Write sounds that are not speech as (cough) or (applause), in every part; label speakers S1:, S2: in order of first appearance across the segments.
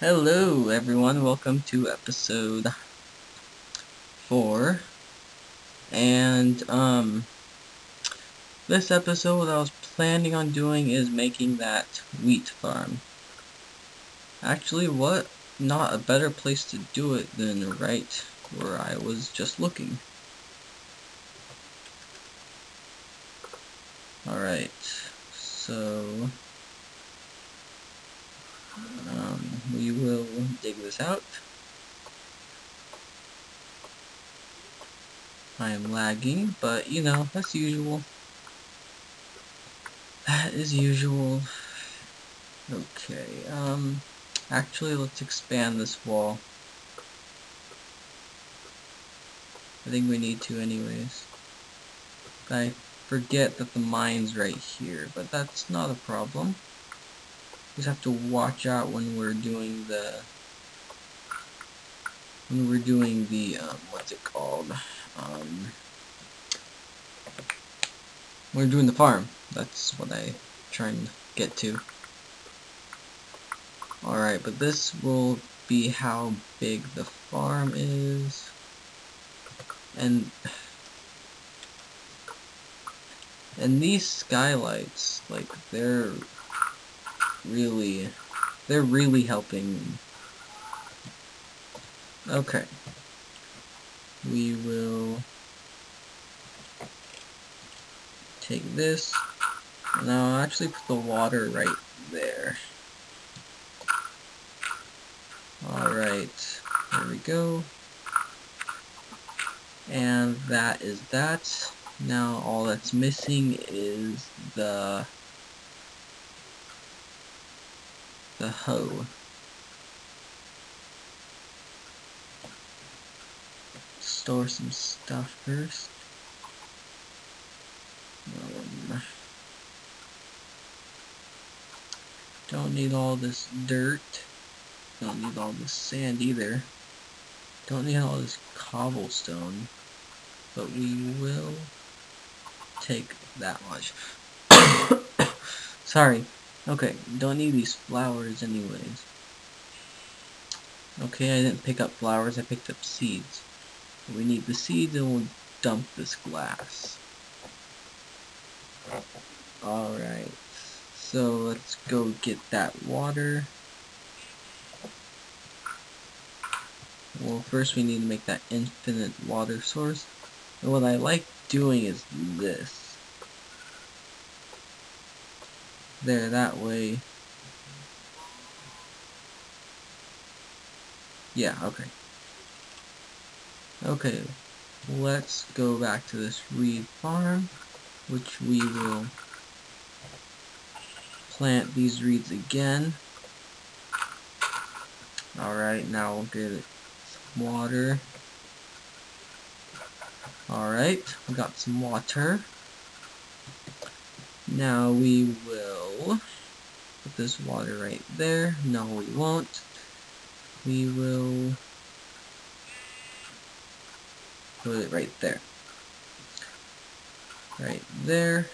S1: Hello everyone, welcome to episode 4 and um this episode what I was planning on doing is making that wheat farm. Actually what not a better place to do it than right where I was just looking. Alright, so um, we will dig this out. I am lagging, but you know, that's usual. That is usual. Okay, um, actually let's expand this wall. I think we need to anyways. I forget that the mine's right here, but that's not a problem just have to watch out when we're doing the when we're doing the um, what's it called? Um, we're doing the farm. That's what I try and get to. Alright but this will be how big the farm is. And and these skylights like they're really, they're really helping. Okay. We will take this, and I'll actually put the water right there. Alright, there we go. And that is that. Now all that's missing is the the hoe. Store some stuff first. Um, don't need all this dirt. Don't need all this sand either. Don't need all this cobblestone. But we will take that much. (coughs) Sorry. Okay, don't need these flowers anyways. Okay, I didn't pick up flowers, I picked up seeds. We need the seeds and we'll dump this glass. Alright, so let's go get that water. Well, first we need to make that infinite water source. And what I like doing is this. there that way. Yeah, okay. Okay, let's go back to this reed farm, which we will plant these reeds again. Alright, now we'll get some water. Alright, we got some water. Now we will put this water right there. No, we won't. We will put it right there. Right there.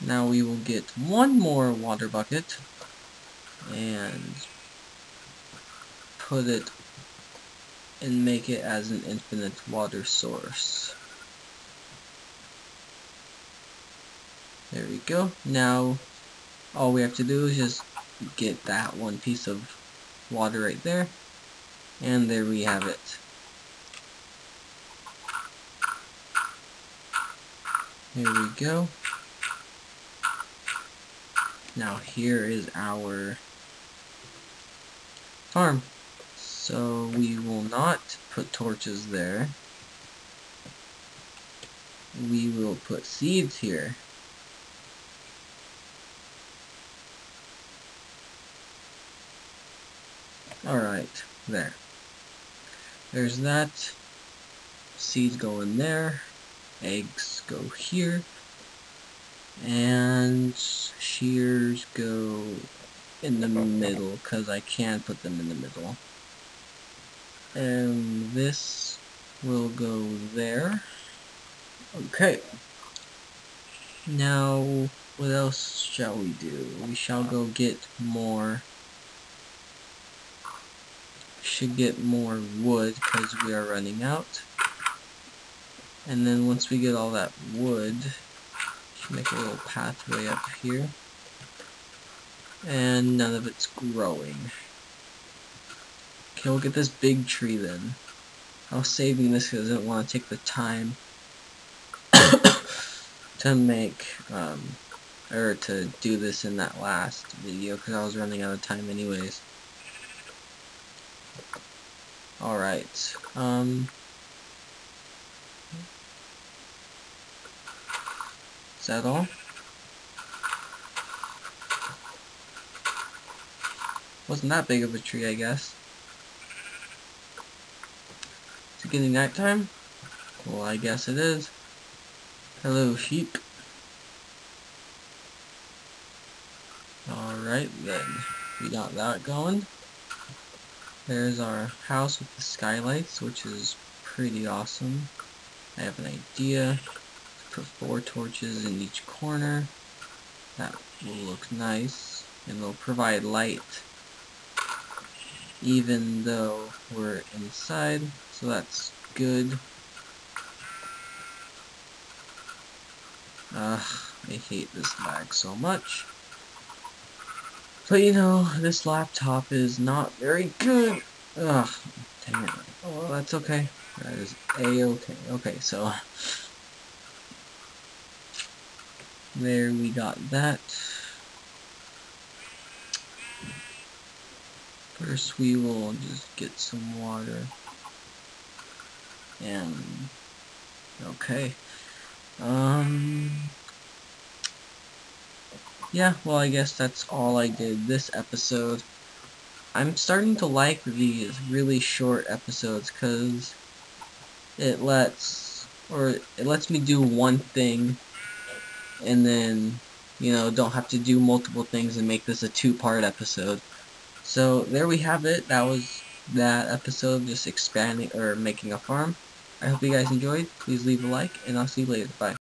S1: Now we will get one more water bucket and put it and make it as an infinite water source. There we go. Now, all we have to do is just get that one piece of water right there. And there we have it. There we go. Now here is our farm. So we will not put torches there. We will put seeds here. Alright, there. There's that. Seeds go in there. Eggs go here. And shears go in the middle, because I can't put them in the middle. And this will go there. Okay. Now, what else shall we do? We shall go get more should get more wood because we are running out. And then once we get all that wood, make a little pathway up here. And none of it's growing. Okay, we'll get this big tree then. I was saving this because I didn't want to take the time (coughs) to make, um, or to do this in that last video because I was running out of time anyways. Alright, um, is that all? Wasn't that big of a tree, I guess. Is it getting nighttime? Well, I guess it is. Hello, sheep. Alright then, we got that going. There's our house with the skylights, which is pretty awesome. I have an idea. Put four torches in each corner. That will look nice, and they'll provide light even though we're inside, so that's good. Ugh, I hate this lag so much. But you know, this laptop is not very good. Ugh, dang it. Oh, well, that's okay. That is a-okay. Okay, so... There we got that. First we will just get some water. And... Okay. Um... Yeah, well I guess that's all I did this episode. I'm starting to like these really short episodes because it lets or it lets me do one thing and then you know don't have to do multiple things and make this a two-part episode. So there we have it. That was that episode just expanding or making a farm. I hope you guys enjoyed. Please leave a like and I'll see you later. Bye.